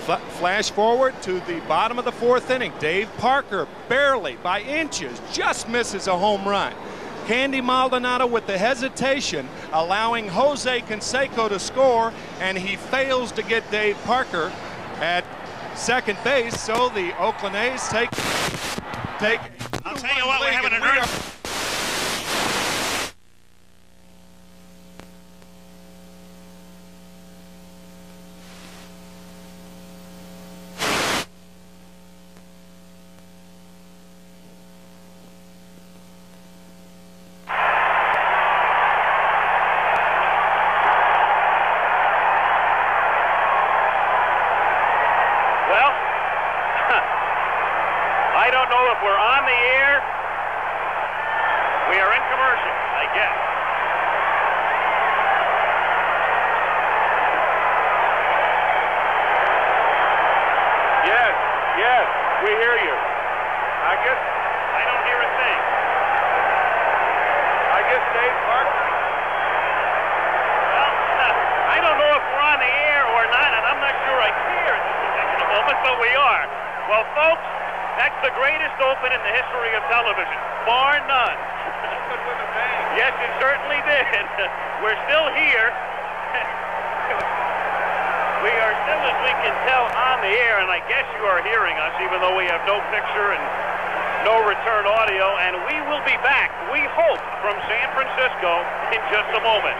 flash forward to the bottom of the fourth inning. Dave Parker barely by inches just misses a home run. Candy Maldonado with the hesitation, allowing Jose Canseco to score, and he fails to get Dave Parker at second base. So the Oakland A's take take. I'll tell you what, we're having an. I don't know if we're on the air. We are in commercial, I guess. Yes, yes, we hear you. I guess I don't hear a thing. I guess Dave Parker. Well, I don't know if we're on the air or not, and I'm not sure I care at this particular moment, but we are. Well, folks, that's the greatest open in the history of television, bar none. yes, it certainly did. We're still here. we are still, as we can tell, on the air, and I guess you are hearing us, even though we have no picture and no return audio. And we will be back, we hope, from San Francisco in just a moment.